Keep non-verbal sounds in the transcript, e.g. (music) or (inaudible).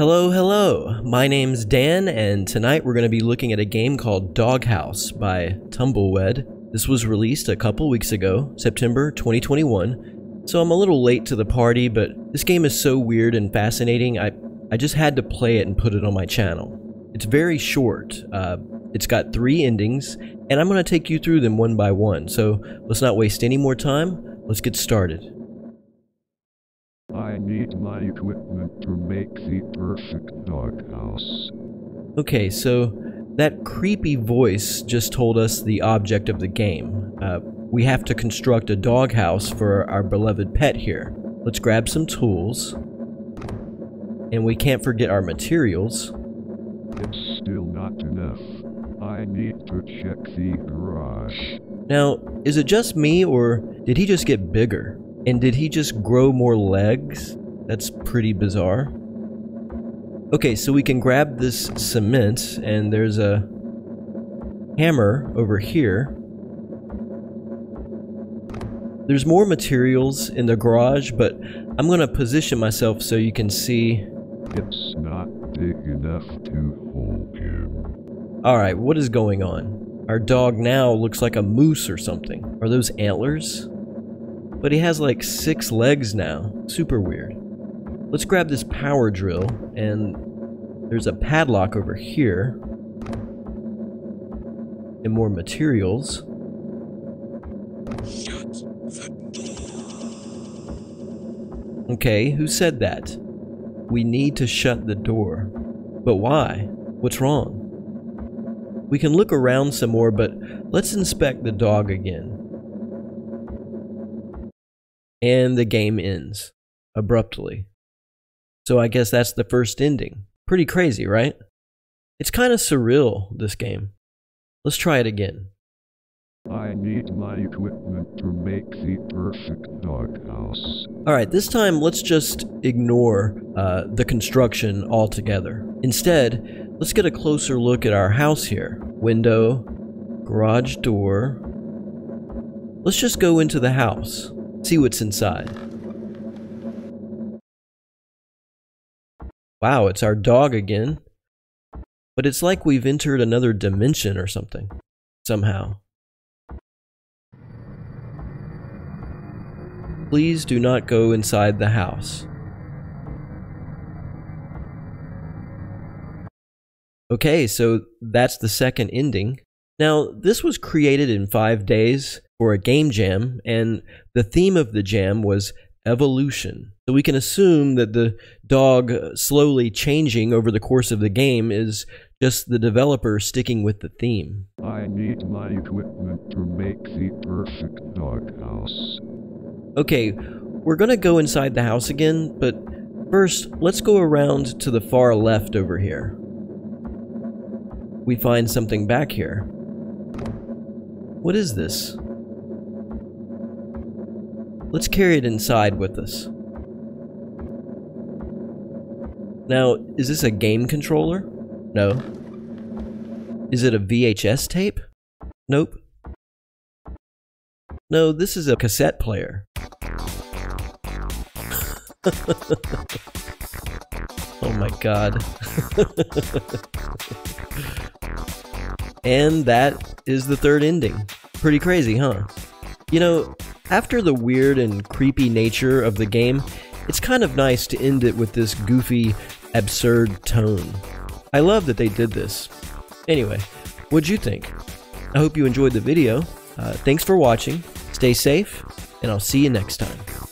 Hello, hello. My name's Dan, and tonight we're going to be looking at a game called Doghouse by Tumblewed. This was released a couple weeks ago, September 2021. So I'm a little late to the party, but this game is so weird and fascinating, I, I just had to play it and put it on my channel. It's very short. Uh, it's got three endings, and I'm going to take you through them one by one. So let's not waste any more time. Let's get started. Need my equipment to make the perfect doghouse. Okay, so that creepy voice just told us the object of the game. Uh, we have to construct a doghouse for our beloved pet here. Let's grab some tools. And we can't forget our materials. It's still not enough. I need to check the garage. Now, is it just me or did he just get bigger? And did he just grow more legs? That's pretty bizarre. Okay, so we can grab this cement, and there's a hammer over here. There's more materials in the garage, but I'm going to position myself so you can see. It's not big enough to hold him. Alright, what is going on? Our dog now looks like a moose or something. Are those antlers? But he has like six legs now. Super weird. Let's grab this power drill, and there's a padlock over here. And more materials. Okay, who said that? We need to shut the door. But why? What's wrong? We can look around some more, but let's inspect the dog again. And the game ends abruptly. So I guess that's the first ending. Pretty crazy, right? It's kind of surreal, this game. Let's try it again. I need my equipment to make the perfect doghouse. Alright, this time let's just ignore uh, the construction altogether. Instead, let's get a closer look at our house here. Window, garage door. Let's just go into the house, see what's inside. Wow, it's our dog again. But it's like we've entered another dimension or something. Somehow. Please do not go inside the house. Okay, so that's the second ending. Now, this was created in five days for a game jam, and the theme of the jam was evolution. So we can assume that the dog uh, slowly changing over the course of the game is just the developer sticking with the theme. I need my equipment to make the perfect doghouse. Okay, we're gonna go inside the house again, but first, let's go around to the far left over here. We find something back here. What is this? Let's carry it inside with us. Now, is this a game controller? No. Is it a VHS tape? Nope. No, this is a cassette player. (laughs) oh my god. (laughs) and that is the third ending. Pretty crazy, huh? You know, after the weird and creepy nature of the game, it's kind of nice to end it with this goofy, absurd tone. I love that they did this. Anyway, what'd you think? I hope you enjoyed the video. Uh, thanks for watching, stay safe, and I'll see you next time.